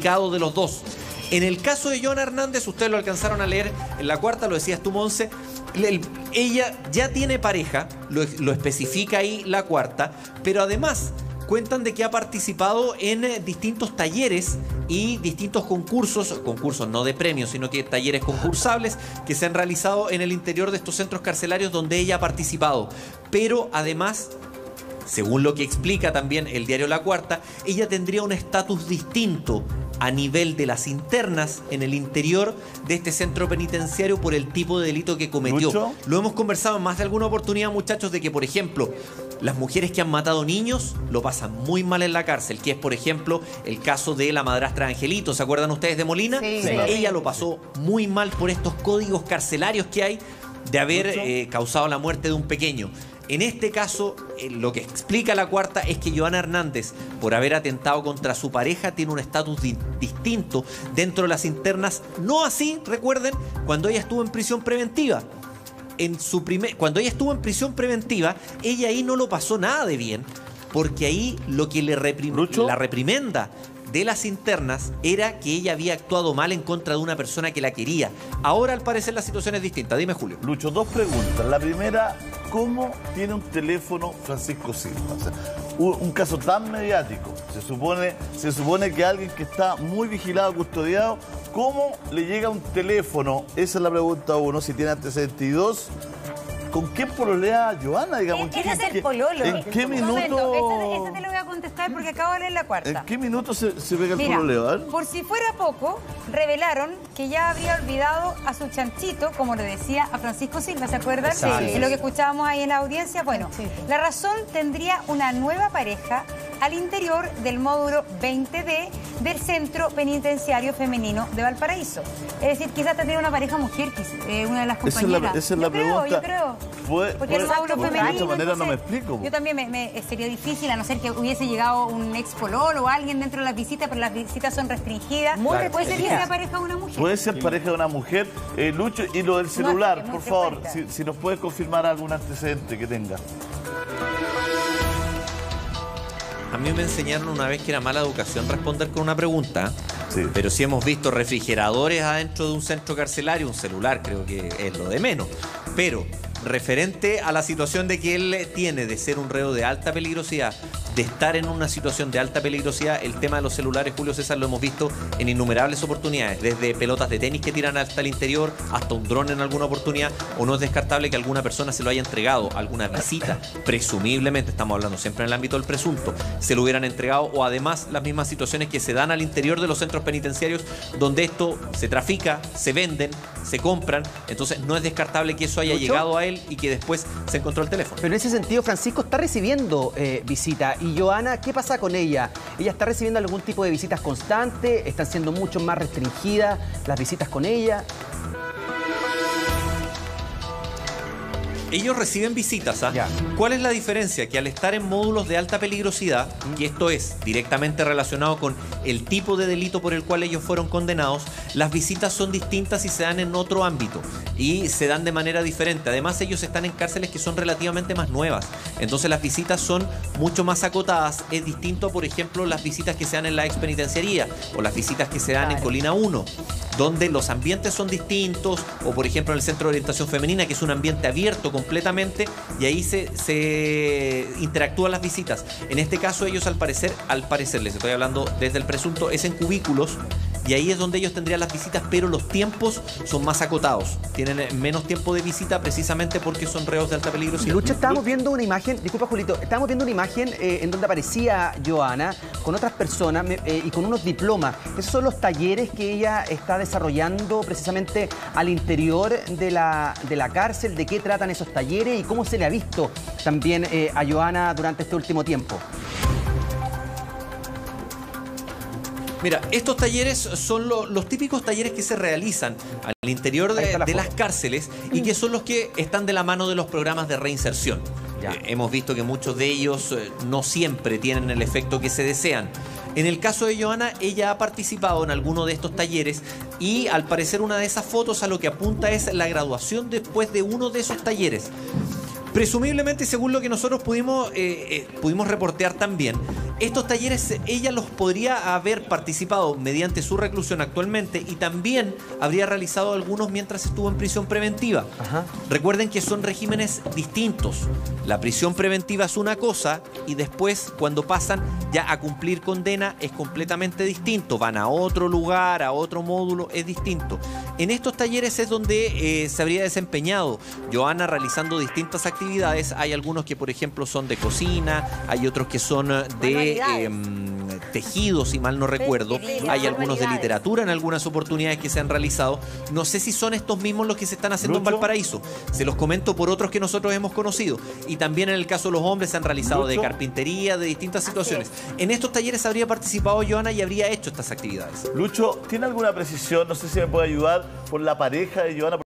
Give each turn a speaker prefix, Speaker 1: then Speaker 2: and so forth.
Speaker 1: de los dos. En el caso de Joana Hernández, ustedes lo alcanzaron a leer en la cuarta, lo decías tú, Monse, el- ella ya tiene pareja, lo, lo especifica ahí la cuarta, pero además cuentan de que ha participado en eh, distintos talleres y distintos concursos, concursos no de premios, sino que talleres concursables que se han realizado en el interior de estos centros carcelarios donde ella ha participado. Pero además según lo que explica también el diario La Cuarta, ella tendría un estatus distinto a nivel de las internas en el interior de este centro penitenciario por el tipo de delito que cometió.
Speaker 2: Lucho.
Speaker 1: Lo hemos conversado en más de alguna oportunidad, muchachos, de que, por ejemplo, las mujeres que han matado niños lo pasan muy mal en la cárcel, que es, por ejemplo, el caso de la madrastra Angelito. ¿Se acuerdan ustedes de Molina?
Speaker 3: Sí.
Speaker 2: Sí.
Speaker 1: Ella lo pasó muy mal por estos códigos carcelarios que hay de haber eh, causado la muerte de un pequeño. En este caso, eh, lo que explica la cuarta es que Joana Hernández, por haber atentado contra su pareja, tiene un estatus di- distinto dentro de las internas. No así, recuerden, cuando ella estuvo en prisión preventiva. En su primer, cuando ella estuvo en prisión preventiva, ella ahí no lo pasó nada de bien, porque ahí lo que le reprim-
Speaker 2: Lucho.
Speaker 1: la reprimenda de las internas era que ella había actuado mal en contra de una persona que la quería. Ahora, al parecer, la situación es distinta. Dime, Julio.
Speaker 2: Lucho, dos preguntas. La primera, ¿cómo tiene un teléfono Francisco Silva? Un caso tan mediático. Se supone, se supone que alguien que está muy vigilado, custodiado, ¿cómo le llega un teléfono? Esa es la pregunta uno, si tiene antecedentes. Y dos, ¿con qué pololea Joana? Digamos,
Speaker 3: Ese es
Speaker 2: ¿en
Speaker 3: el
Speaker 2: qué-
Speaker 3: pololo.
Speaker 2: ¿En qué minuto?
Speaker 3: esta, te lo voy a contestar porque acabo de leer la cuarta.
Speaker 2: ¿En qué minuto se, se pega el
Speaker 3: Mira,
Speaker 2: pololeo? Ver.
Speaker 3: por si fuera poco, revelaron que ya habría olvidado a su chanchito, como le decía a Francisco Silva, ¿se acuerdan? Es lo que escuchábamos ahí en la audiencia. Bueno, la razón tendría una nueva pareja al interior del módulo 20D del Centro Penitenciario Femenino de Valparaíso. Es decir, quizás tendría una pareja mujer, eh, una de las
Speaker 2: Esa es la-
Speaker 3: compañeras.
Speaker 2: esa es la
Speaker 3: yo creo,
Speaker 2: pregunta.
Speaker 3: yo creo.
Speaker 2: Fue-
Speaker 3: Porque el módulo
Speaker 2: porque de
Speaker 3: femenino.
Speaker 2: esta manera no me explico.
Speaker 3: Yo también me, me- sería difícil, a no ser que hubiese llegado un ex pololo o alguien dentro de las visitas, pero las visitas son restringidas.
Speaker 4: Muy
Speaker 3: Puede ser que sea pareja de una mujer.
Speaker 2: Puede ser pareja de una mujer. Eh, Lucho, y lo del celular, por favor, si nos puedes confirmar algún antecedente que tenga.
Speaker 1: A mí me enseñaron una vez que era mala educación responder con una pregunta.
Speaker 2: Sí.
Speaker 1: Pero si hemos visto refrigeradores adentro de un centro carcelario, un celular creo que es lo de menos. Pero referente a la situación de que él tiene de ser un reo de alta peligrosidad, de estar en una situación de alta peligrosidad, el tema de los celulares, Julio César, lo hemos visto en innumerables oportunidades, desde pelotas de tenis que tiran hasta el interior, hasta un dron en alguna oportunidad, o no es descartable que alguna persona se lo haya entregado, alguna visita, presumiblemente, estamos hablando siempre en el ámbito del presunto, se lo hubieran entregado, o además las mismas situaciones que se dan al interior de los centros penitenciarios, donde esto se trafica, se venden, se compran, entonces no es descartable que eso haya llegado a él y que después se encontró el teléfono.
Speaker 4: Pero en ese sentido, Francisco está recibiendo eh, visita. Y Joana, ¿qué pasa con ella? ¿Ella está recibiendo algún tipo de visitas constantes? ¿Están siendo mucho más restringidas las visitas con ella?
Speaker 1: Ellos reciben visitas, ¿ah?
Speaker 4: Ya.
Speaker 1: ¿Cuál es la diferencia? Que al estar en módulos de alta peligrosidad, y esto es directamente relacionado con el tipo de delito por el cual ellos fueron condenados, las visitas son distintas y se dan en otro ámbito y se dan de manera diferente. Además, ellos están en cárceles que son relativamente más nuevas. Entonces, las visitas son mucho más acotadas. Es distinto, por ejemplo, las visitas que se dan en la expenitenciaría o las visitas que se dan en Colina 1, donde los ambientes son distintos, o por ejemplo en el Centro de Orientación Femenina, que es un ambiente abierto completamente, y ahí se, interactúan las visitas. En este caso, ellos al parecer, al parecer, les estoy hablando desde el presunto, es en cubículos. Y ahí es donde ellos tendrían las visitas, pero los tiempos son más acotados. Tienen eh, menos tiempo de visita precisamente porque son reos de alta peligrosidad.
Speaker 4: Lucha, estábamos viendo una imagen, disculpa Julito, estábamos viendo una imagen eh, en donde aparecía Joana con otras personas eh, y con unos diplomas. Esos son los talleres que ella está desarrollando precisamente al interior de la, de la cárcel, de qué tratan esos talleres y cómo se le ha visto también eh, a Joana durante este último tiempo.
Speaker 1: Mira, estos talleres son lo- los típicos talleres que se realizan al interior de,
Speaker 4: la
Speaker 1: las cárceles y que son los que están de la mano de los programas de reinserción.
Speaker 4: Ya.
Speaker 1: Eh, hemos visto que muchos de ellos eh, no siempre tienen el efecto que se desean. En el caso de Joana, ella ha participado en alguno de estos talleres y al parecer una de esas fotos a lo que apunta es la graduación después de uno de esos talleres. Presumiblemente, según lo que nosotros pudimos, eh, eh, pudimos reportear también, Estos talleres ella los podría haber participado mediante su reclusión actualmente y también habría realizado algunos mientras estuvo en prisión preventiva. Recuerden que son regímenes distintos. La prisión preventiva es una cosa y después cuando pasan ya a cumplir condena es completamente distinto. Van a otro lugar, a otro módulo, es distinto. En estos talleres es donde eh, se habría desempeñado Joana realizando distintas actividades. Hay algunos que por ejemplo son de cocina, hay otros que son de Em, tejidos, si mal no recuerdo. Hay algunos de literatura en algunas oportunidades que se han realizado. No sé si son estos mismos los que se están haciendo en Valparaíso. Se los comento por otros que nosotros hemos conocido. Y también en el caso de los hombres se han realizado de carpintería, de distintas situaciones. En estos talleres habría participado Joana y habría hecho estas actividades.
Speaker 2: Lucho, ¿tiene alguna precisión? No sé si me puede ayudar por la pareja de Joana.